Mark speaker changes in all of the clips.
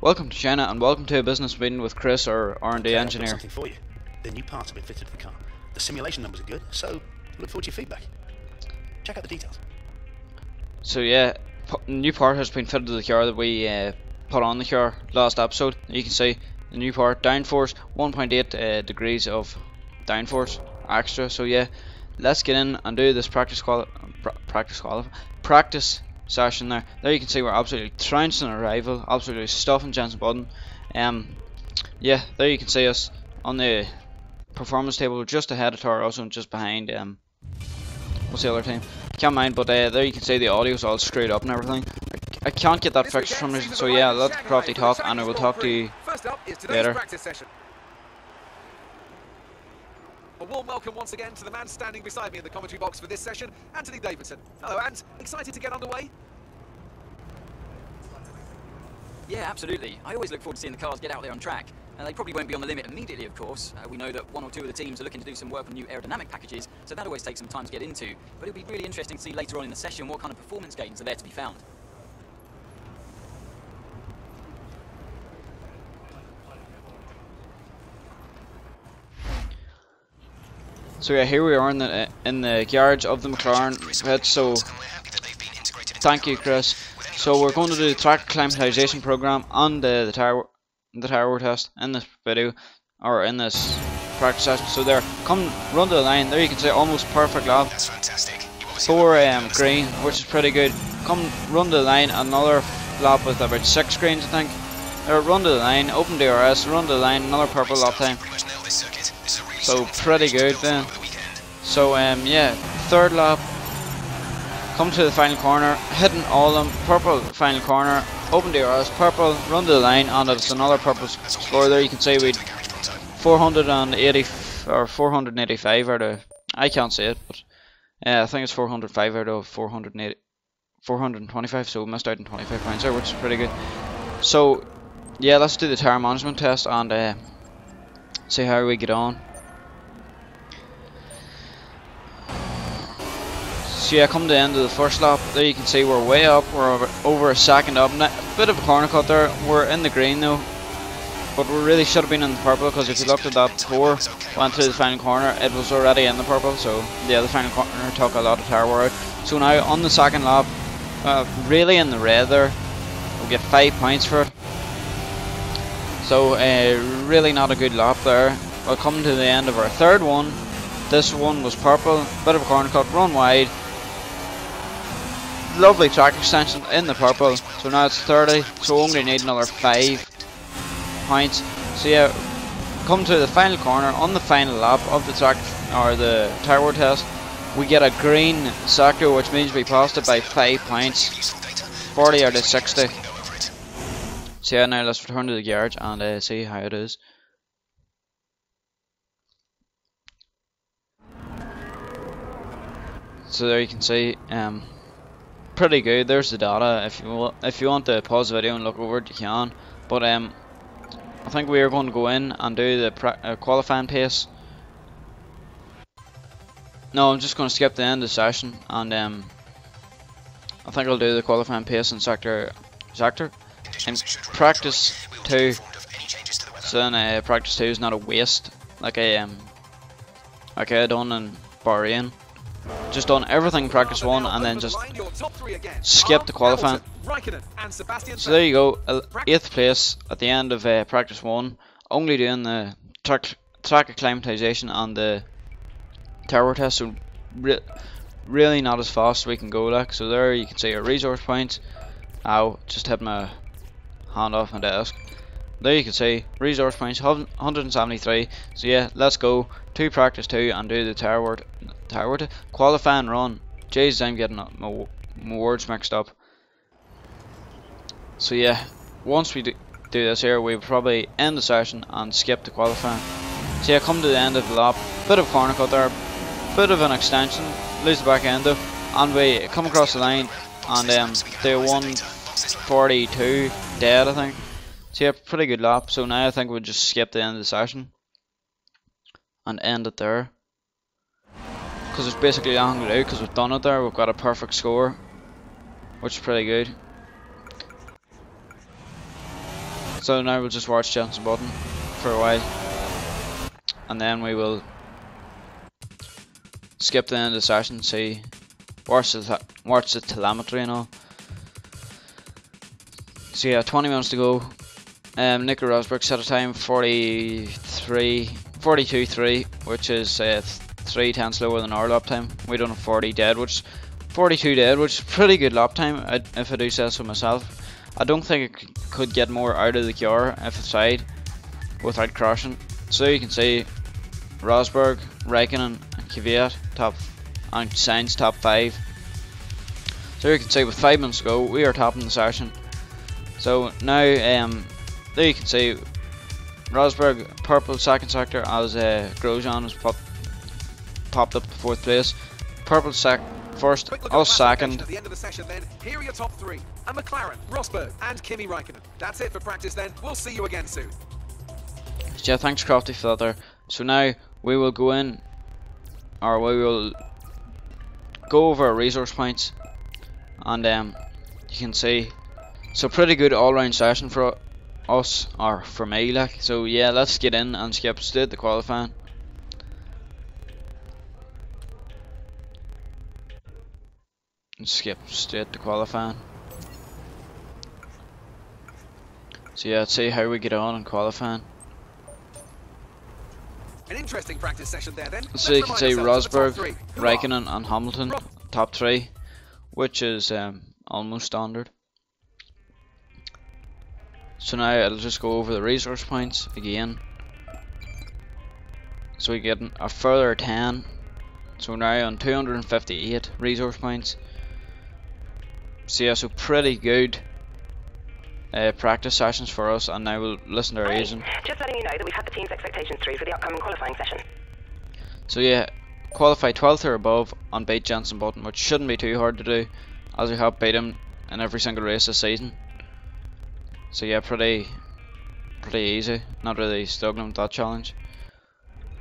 Speaker 1: Welcome to China and welcome to a business meeting with Chris, our R&D
Speaker 2: I've
Speaker 1: engineer.
Speaker 2: something for you. The new parts have been fitted to the car. The simulation numbers are good, so look forward to your feedback. Check out the details.
Speaker 1: So yeah, new part has been fitted to the car that we uh, put on the car last episode. You can see the new part, downforce, 1.8 uh, degrees of downforce extra. So yeah, let's get in and do this practice quali- pra- practice quali- practice session there. There you can see we're absolutely trouncing our rival, absolutely stuffing Jenson Button. Um, yeah, there you can see us on the performance table, just ahead of Toro Rosso and just behind um, what's the other team? Can't mind, but uh, there you can see the audio's all screwed up and everything. I, I can't get that fixed for some reason, so yeah, let Crofty talk and I will talk to you
Speaker 3: First up is today's
Speaker 1: later.
Speaker 3: practice session. A warm welcome once again to the man standing beside me in the commentary box for this session, Anthony Davidson. Hello, Ant. Excited to get underway?
Speaker 4: Yeah, absolutely. I always look forward to seeing the cars get out there on track. And they probably won't be on the limit immediately, of course. Uh, we know that one or two of the teams are looking to do some work on new aerodynamic packages, so that always takes some time to get into. But it'll be really interesting to see later on in the session what kind of performance gains are there to be found.
Speaker 1: So yeah, here we are in the in the garage of the McLaren pit. So thank you, Chris. So we're going to do the track acclimatization program on the the tower the tower test in this video or in this practice session. So there, come run to the line. There you can see almost perfect lap.
Speaker 2: That's fantastic.
Speaker 1: Four um, green, which is pretty good. Come run to the line. Another lap with about six greens, I think. There, run to the line. Open DRS. Run to the line. Another purple lap time. So pretty good then. So um yeah, third lap. Come to the final corner, hitting all them. Purple final corner. Open the DRS, purple. Run to the line, and it's another purple score there. You can see we 480 or 485 out of. I can't see it, but uh, I think it's 405 out of 480. 425, so we missed out on 25 points there, which is pretty good. So, yeah, let's do the tire management test and uh, see how we get on. So yeah, come to the end of the first lap, there you can see we're way up, we're over, over a second up, N- bit of a corner cut there, we're in the green though, but we really should have been in the purple because if you looked at that before, went through the final corner, it was already in the purple, so yeah, the final corner took a lot of tire wear. So now on the second lap, uh, really in the red there, we'll get 5 points for it. So uh, really not a good lap there. We're coming to the end of our third one. This one was purple, bit of a corner cut, run wide. Lovely track extension in the purple. So now it's 30, so we only need another 5 points. So yeah, come to the final corner on the final lap of the track or the tire wear test. We get a green sector, which means we passed it by 5 points. 40 out of 60. So yeah, now let's return to the garage and uh, see how it is. So there you can see, um, pretty good. There's the data. If you if you want to pause the video and look over it, you can. But um, I think we are going to go in and do the uh, qualifying pace. No, I'm just going to skip the end of the session and um, I think I'll do the qualifying pace in sector sector in practice two. So then uh, practice two is not a waste like I um like I done in Bahrain. Just done everything practice one and then just skip the qualifying. So there you go, eighth place at the end of uh, practice one. Only doing the track track acclimatization and the tower test, so re really not as fast as we can go. Like so, there you can see our resource points. Ow, just hit my hand off my desk. There you can see resource points, 173. So yeah, let's go to practice two and do the tower word, qualify and run. Jesus, I'm getting my, my words mixed up. So yeah, once we do, do this here, we'll probably end the session and skip the qualifying. So yeah, come to the end of the lap, bit of corner cut there, bit of an extension, lose the back end though, and we come across the line and um, do 142 dead I think. So yeah, pretty good lap. So now I think we'll just skip the end of the session and end it there. Because it's basically nothing to do because we've done it there. We've got a perfect score, which is pretty good. So now we'll just watch Jenson Button for a while. And then we will skip the end of the session, see watch the watch the telemetry and all. So yeah, 20 minutes to go. Um, Nico Rosberg set a time 43, 42.3, which is uh, three tenths lower than our lap time. We done a 40 dead, which 42 dead, which is pretty good lap time, if I do say so myself. I don't think it could get more out of the car if it side without crashing. So you can see Rosberg, Raikkonen, and Kvyat top, and Sainz top five. So you can see with five minutes go, we are topping the session. So now, um, there you can see Rosberg purple second sector as uh, Grosjean has pop, popped up to fourth place. Purple sec first, us second.
Speaker 3: At the end of the session, then here are your top three: a McLaren, Rosberg, and Kimi Raikkonen. That's it for practice. Then we'll see you again soon.
Speaker 1: Yeah, thanks Crofty for that there. So now we will go in, or we will go over our resource points, and um, you can see, so pretty good all-round session for us, are for me, like. So yeah, let's get in and skip straight to qualifying. Skip straight to qualifying. So yeah, let's see how we get on in qualifying.
Speaker 3: An interesting practice session there then.
Speaker 1: So you can see Rosberg, Raikkonen and Hamilton top three, which is um, almost standard. So now I'll just go over the resource points again. So we get a further 10. So now on 258 resource points. So yeah, so pretty good uh, practice sessions for us, and now we'll listen to our
Speaker 5: Hey,
Speaker 1: agent.
Speaker 5: Just letting you know that we've had the team's expectations through for the upcoming qualifying session.
Speaker 1: So yeah, qualify 12th or above on beat Jenson Button, which shouldn't be too hard to do, as we have beat him in every single race this season. So yeah, pretty, pretty easy. Not really struggling with that challenge.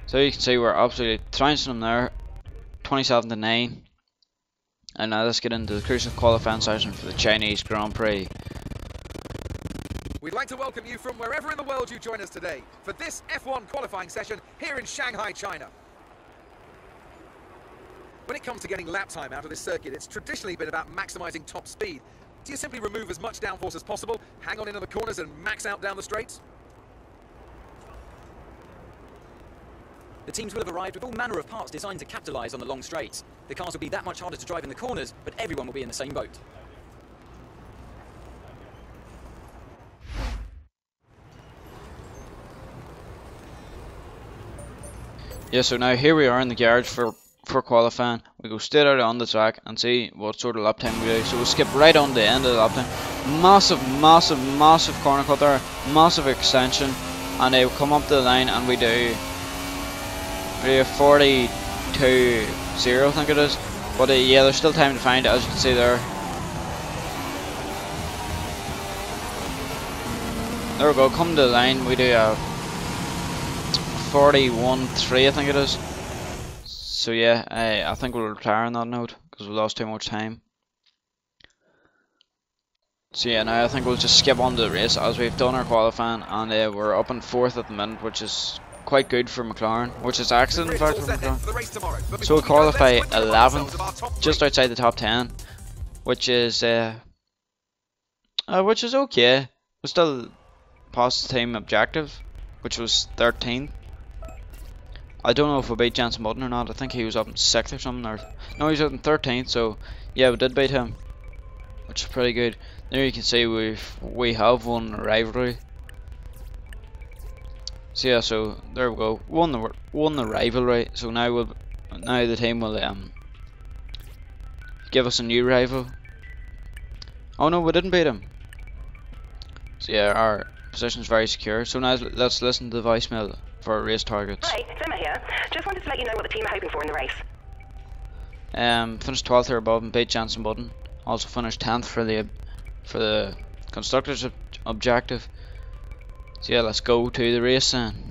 Speaker 1: So you can see we're absolutely trouncing them there, 27 to 9. And now let's get into the crucial qualifying session for the Chinese Grand Prix.
Speaker 3: We'd like to welcome you from wherever in the world you join us today for this F1 qualifying session here in Shanghai, China. When it comes to getting lap time out of this circuit, it's traditionally been about maximising top speed. You simply remove as much downforce as possible, hang on into the corners and max out down the straights?
Speaker 4: The teams will have arrived with all manner of parts designed to capitalise on the long straights. The cars will be that much harder to drive in the corners, but everyone will be in the same boat.
Speaker 1: Yeah, so now here we are in the garage for for qualifying. We go straight out on the track and see what sort of lap time we do. So we skip right on the end of the lap time. Massive, massive, massive corner cut there, massive extension, and they come up to the line and we do we do 42 0 I think it is. But uh, yeah, there's still time to find it as you can see there. There we go, come to the line, we do a 41 3 I think it is. So yeah, I, I think we'll retire on that note because we lost too much time. So yeah, now I think we'll just skip on to the race as we've done our qualifying and uh, we're up in fourth at the minute, which is quite good for McLaren, which is excellent in fact for McLaren.
Speaker 3: for the race tomorrow. But
Speaker 1: So we qualify
Speaker 3: let's quickly remind
Speaker 1: 11th,
Speaker 3: ourselves of our top
Speaker 1: just outside the top 10, which is uh, uh which is okay. We still passed the team objective, which was 13th. I don't know if we beat Jenson Button or not. I think he was up in sixth or something. Or no, he was up in 13th. So yeah, we did beat him, which is pretty good. There you can see we've we have won a rivalry. So yeah, so there we go. Won the won the rivalry. So now we'll now the team will um give us a new rival. Oh no, we didn't beat him. So yeah, our position's very secure. So now let's listen to the voicemail for our race targets.
Speaker 5: Hi, Emma here. Just wanted to let you know what the team are hoping for in the race.
Speaker 1: Um, finished 12th or above and beat Jenson Button. Also finished 10th for the for the constructors ob objective. So yeah, let's go to the race then.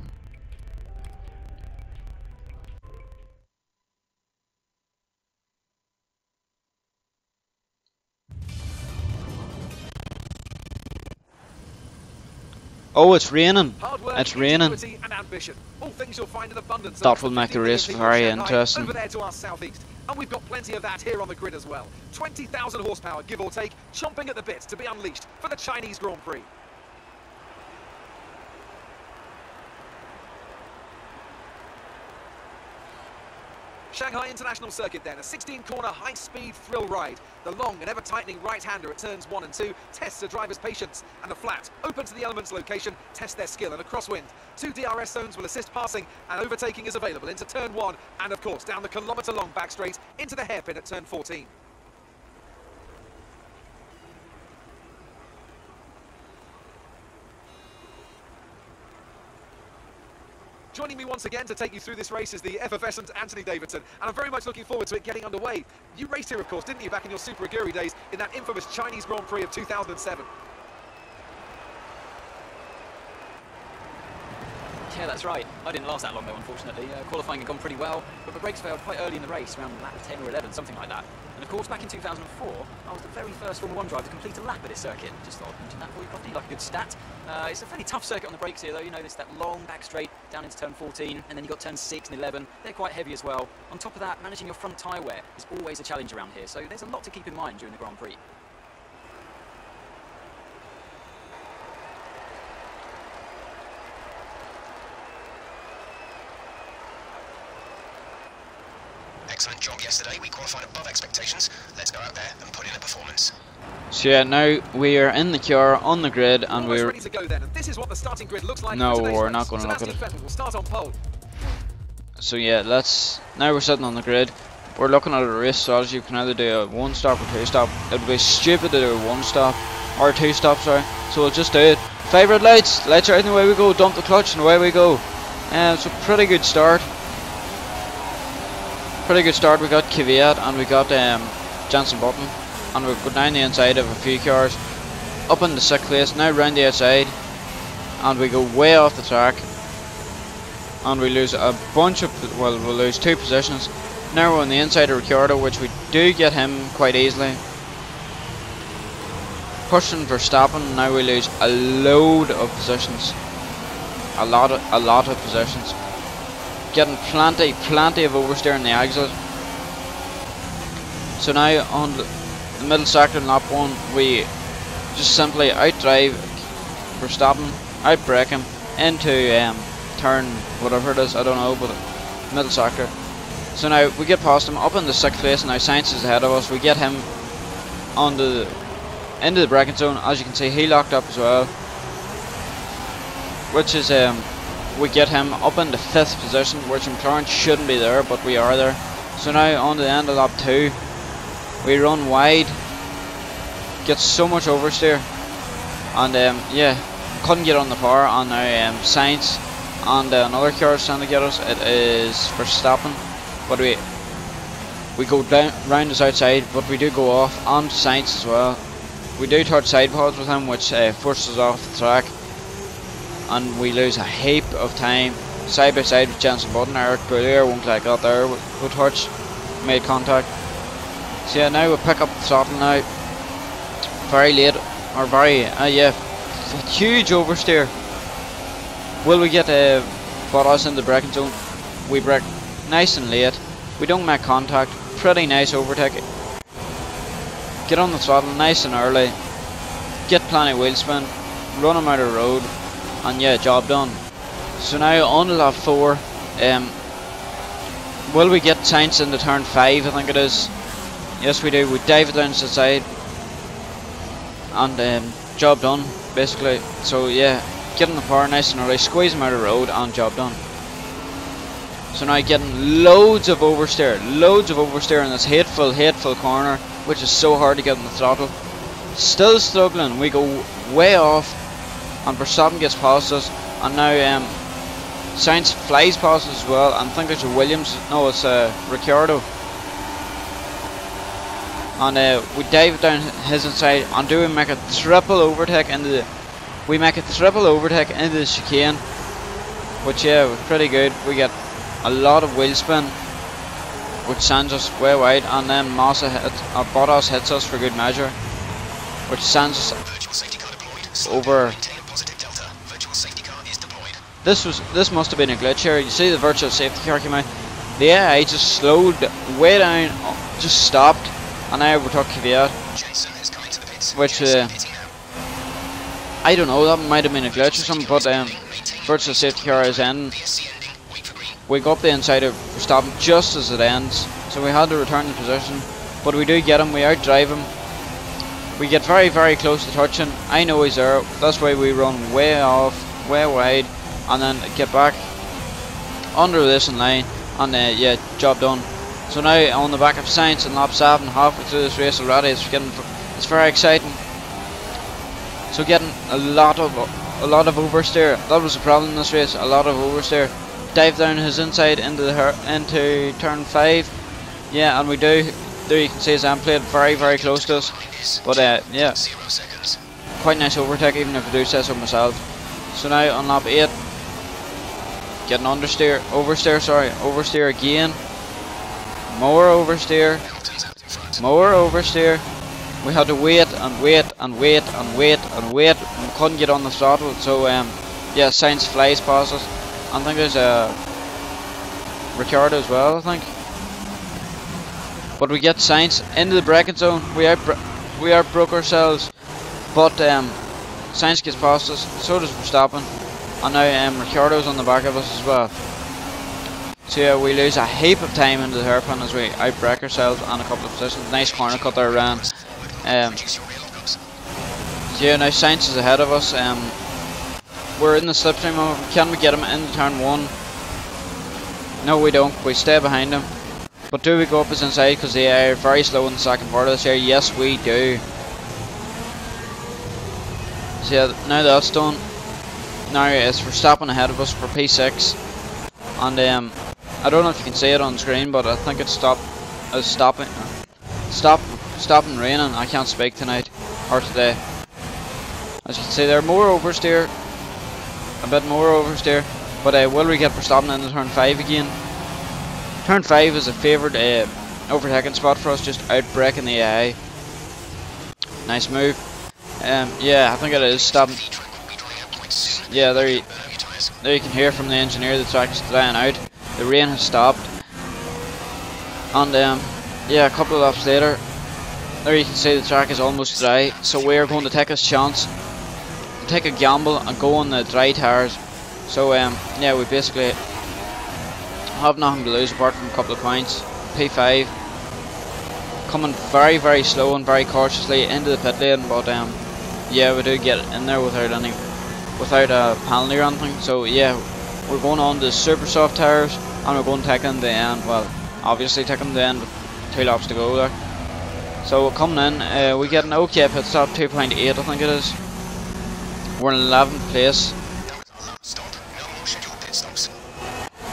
Speaker 1: Oh, it's raining.
Speaker 3: Work,
Speaker 1: It's raining.
Speaker 3: and ambition. All things you'll find in abundance.
Speaker 1: That will make the
Speaker 3: 15
Speaker 1: race very interesting.
Speaker 3: Over there to our southeast. And we've got plenty of that here on the grid as well. 20,000 horsepower, give or take, chomping at the bit to be unleashed for the Chinese Grand Prix. Shanghai International Circuit then, a 16-corner high-speed thrill ride. The long and ever-tightening right-hander at turns 1 and 2 tests a driver's patience, and the flat, open to the elements location, tests their skill in a crosswind. Two DRS zones will assist passing, and overtaking is available into turn 1, and of course down the kilometre-long back straight into the hairpin at turn 14. Joining me once again to take you through this race is the effervescent Anthony Davidson, and I'm very much looking forward to it getting underway. You raced here, of course, didn't you, back in your Super Aguri days in that infamous Chinese Grand Prix of 2007?
Speaker 4: Yeah, that's right. I didn't last that long though, unfortunately. Uh, qualifying had gone pretty well, but the brakes failed quite early in the race, around lap 10 or 11, something like that. And of course, back in 2004, I was the very first Formula 1 driver to complete a lap at this circuit. Just thought I'd mention that for you properly, like a good stat. Uh, it's a fairly tough circuit on the brakes here though, you know, there's that long back straight down into turn 14, and then you've got turn 6 and 11. They're quite heavy as well. On top of that, managing your front tyre wear is always a challenge around here, so there's a lot to keep in mind during the Grand Prix.
Speaker 6: Job yesterday. We qualified above expectations. Let's go out there and put in a performance.
Speaker 1: So yeah, now we are in the car on the grid and we're
Speaker 3: ready to go then, and this is what the starting grid looks like.
Speaker 1: No, we're not gonna look at
Speaker 3: Vettel will start on pole.
Speaker 1: so yeah, let's now we're sitting on the grid. We're looking at a race strategy. You can either do a one stop or two stop. It would be stupid to do a one stop or two stop, sorry. So we'll just do it. Favourite lights, lights are out and away we go. Dump the clutch and away we go. Uh, it's a pretty good start. Pretty good start. We got Kvyat and we got um, Jenson Button, and we've got down the inside of a few cars, up in the sixth place. Now round the outside, and we go way off the track. And we lose a bunch of well we'll lose two positions. Now we're on the inside of Ricciardo which we do get him quite easily. Pushing for Verstappen now we lose a load of positions. A lot of, a lot of positions getting plenty plenty of oversteer in the exit so now on the middle sector in lap 1 we just simply outdrive Verstappen outbreak him, into um, turn whatever it is, I don't know, but middle sector. So now we get past him up in the sixth place, and now Sainz is ahead of us. We get him on the into the braking zone. As you can see, he locked up as well, which is um, we get him up in the fifth position, which McLaren shouldn't be there, but we are there. So now on the end of lap two, we run wide, get so much oversteer, and um, yeah, couldn't get on the power on now um, Sainz and uh, another car is trying to get us. It is Verstappen, but we we go down round his outside, but we do go off and Sainz as well. We do touch side pods with him, which uh, forces off the track, and we lose a heap of time side by side with Jenson Button. Eric Boullier won't like that there. We, we made contact. So yeah, now we pick up the throttle now. Very late, or very uh, yeah, huge oversteer. Will we get a uh, Bottas in the braking zone? We brake nice and late. We don't make contact. Pretty nice overtake. Get on the throttle nice and early. Get plenty wheel spin. Run him out of the road. And yeah, job done. So now on lap 4. Um, will we get Sainz into turn 5 I think it is. Yes we do. We dive it down to the side. And um, job done basically. So yeah, getting the power nice and early, squeeze him out of the road, and job done. So now getting loads of oversteer, loads of oversteer in this hateful, hateful corner, which is so hard to get in the throttle. Still struggling, we go way off, and Verstappen gets past us, and now um, Sainz flies past us as well, and I think it's a Williams, no it's uh, Ricciardo. And uh, we dive down his inside, and do we make a triple overtake into the we make a triple overtake into the chicane, which yeah, was pretty good. We get a lot of wheel spin, which sends us way wide, and then Massa hit, uh, Bottas hits us for good measure, which sends us. Over. This was this must have been a glitch here. You see the virtual safety car came out. The AI just slowed way down, just stopped, and I overtook Kvyat.
Speaker 6: Jenson is coming to the pits.
Speaker 1: Which, uh. I don't know, that might have been a glitch or something, but um, virtual safety car is ending.
Speaker 6: VSC ending. Wait for green.
Speaker 1: We go up the inside of Verstappen just as it ends, so we had to return the position. But we do get him, we outdrive him. We get very, very close to touching. I know he's there, that's why we run way off, way wide, and then get back under this in line, and uh, yeah, job done. So now on the back of Sainz and lap 7, halfway through this race already, it's getting, it's very exciting. So getting a lot of a lot of oversteer. That was the problem in this race. A lot of oversteer. Dive down his inside into the her into turn five. Yeah, and we do. There you can see his amp plate very very close to us. But uh, yeah, quite nice overtake even if I do say so myself. So now on lap eight, getting understeer, oversteer. Sorry, oversteer again. More oversteer. More oversteer. We had to wait and wait and wait and wait and wait. And couldn't get on the throttle. So um, yeah, Sainz flies past us. I think there's a Ricciardo as well. I think. But we get Sainz into the braking zone. We out we outbroke ourselves. But um, Sainz gets past us. So does Verstappen. And now um, Ricciardo's on the back of us as well. So yeah, we lose a heap of time into the hairpin as we outbreak ourselves and a couple of positions. Nice corner cut there around. Um, so yeah, now Sainz is ahead of us. Um, we're in the slipstream. of. Can we get him into turn one? No, we don't. We stay behind him. But do we go up his inside because they are very slow in the second part of this year? Yes, we do. So yeah, now that's done. Now it's Verstappen ahead of us for P6. And um, I don't know if you can see it on screen, but I think it's stop, uh, stopping, stop, stopping raining. I can't speak tonight or today. As you can see, there more oversteer, a bit more oversteer. But uh, will we get for stopping Verstappen into turn five again? Turn five is a favoured uh, overtaking spot for us, just outbreaking the AI. Nice move. Um, yeah, I think it is stopping. Yeah, there you, there you can hear from the engineer the track is drying out. The rain has stopped. And um, yeah, a couple of laps later, there you can see the track is almost dry. So we are going to take a chance, take a gamble and go on the dry tyres. So um, yeah, we basically have nothing to lose apart from a couple of points. P5 coming very very slow and very cautiously into the pit lane, but um, yeah, we do get in there without any without a penalty or anything. So yeah, we're going on the super soft tires and we're going to take in the end. Well, obviously taking the end with two laps to go there. So coming in, uh, we get an okay pit stop, 2.8 I think it is. We're in 11th place.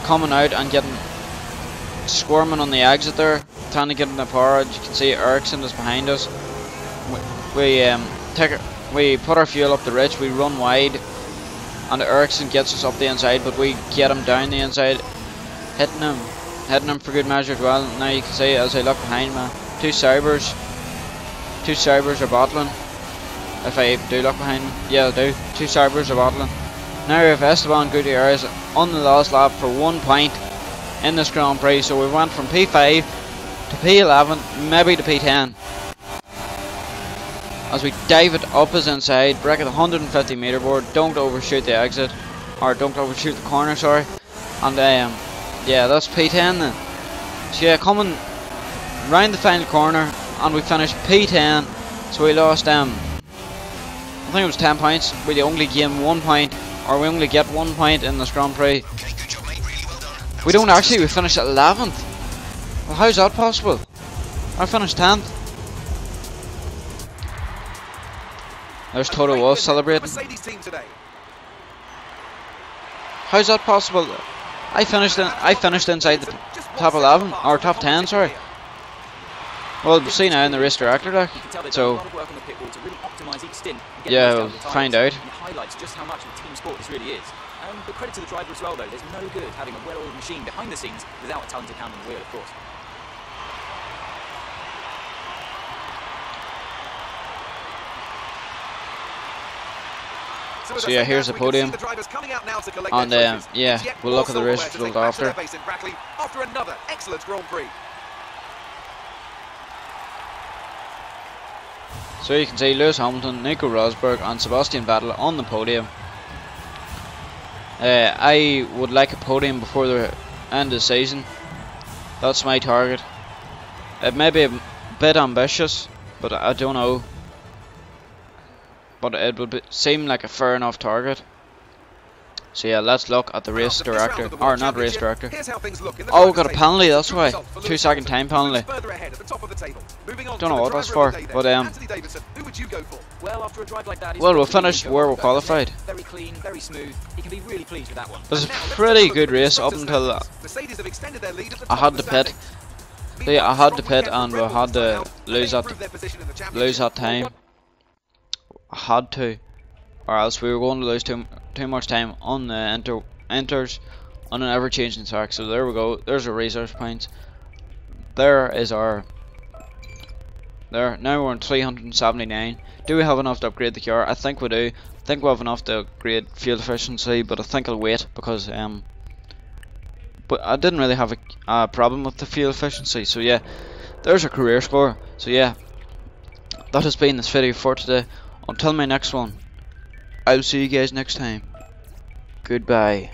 Speaker 1: Coming out and getting squirming on the exit there, trying to get in the power. As you can see, Ericsson is behind us. We, we um take we put our fuel up the ridge, we run wide, and Ericsson gets us up the inside, but we get him down the inside, hitting him, hitting him for good measure as well. Now you can see as I look behind me, two Saubers, two Saubers are battling. If I do look behind me, yeah, I do. Two Saubers are battling. Now we have Esteban Gutierrez on the last lap for one point in this Grand Prix. So we went from P5 to P11, maybe to P10. As we dive it up his inside, break at the 150 meter board, don't overshoot the exit, or don't overshoot the corner, sorry. And um, yeah, that's P10 then. So yeah, coming round the final corner, and we finished P10. So we lost um, I think it was 10 points. We only gain one point, or we only get one point in this Grand Prix. We don't actually, we finished 11th. Well, how's that possible? I finished 10th. There's Toto Wolff celebrating.
Speaker 3: for the Mercedes team today.
Speaker 1: How's that possible? I finished in, I finished inside the top 11
Speaker 3: apart
Speaker 1: or top 10, sorry. Well, we'll see now in the race director deck.
Speaker 4: You can tell they've
Speaker 1: So-
Speaker 4: done a lot of work on the pit wall to really optimise each stint. and get
Speaker 1: Yeah, we'll
Speaker 4: out of the
Speaker 1: find out.
Speaker 4: Highlights just how much of team sport this really is. Um, but credit to the driver as well, though. There's no good having a well-oiled machine behind the scenes without a talented hand on the wheel, of course.
Speaker 1: So yeah, here's the podium.
Speaker 3: the drivers coming out now to collect
Speaker 1: And, um, yeah, we'll look at the race result
Speaker 3: take back to
Speaker 1: after.
Speaker 3: their base in Brackley after another excellent Grand Prix.
Speaker 1: So you can see Lewis Hamilton, Nico Rosberg and Sebastian Vettel on the podium. Uh, I would like a podium before the end of the season. That's my target. It may be a bit ambitious, but I don't know. But it would be, seem like a fair enough target. So yeah, let's look at the race director, or not race director.
Speaker 3: here's how things look in the
Speaker 1: Oh, got a penalty, that's why. Two second time penalty.
Speaker 3: further ahead at the top of the table. Moving on
Speaker 1: Don't know what that's for, but, um,
Speaker 3: Anthony Davidson, who would you go for?
Speaker 4: Well, after a drive like that, it's
Speaker 1: Well, finish where we're qualified.
Speaker 4: Very clean, very smooth. He can be really pleased with that one.
Speaker 1: It was a
Speaker 3: And now let's
Speaker 1: pretty
Speaker 3: take a look
Speaker 1: good race up until uh,
Speaker 3: standings. Mercedes have extended their lead at the
Speaker 1: I had to pit. So yeah, I had to pit and we had to lose that
Speaker 3: improved their position in the
Speaker 1: lose that time. Had to, or else we were going to lose too too much time on the enter enters on an ever changing track. So there we go. There's our resource points. There is our. There now we're on 379. Do we have enough to upgrade the car? I think we do. I think we have enough to upgrade fuel efficiency, but I think I'll wait because um. But I didn't really have a, a problem with the fuel efficiency. So yeah, there's a career score. So yeah, that has been this video for today. Until my next one, I'll see you guys next time. Goodbye.